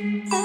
Oh.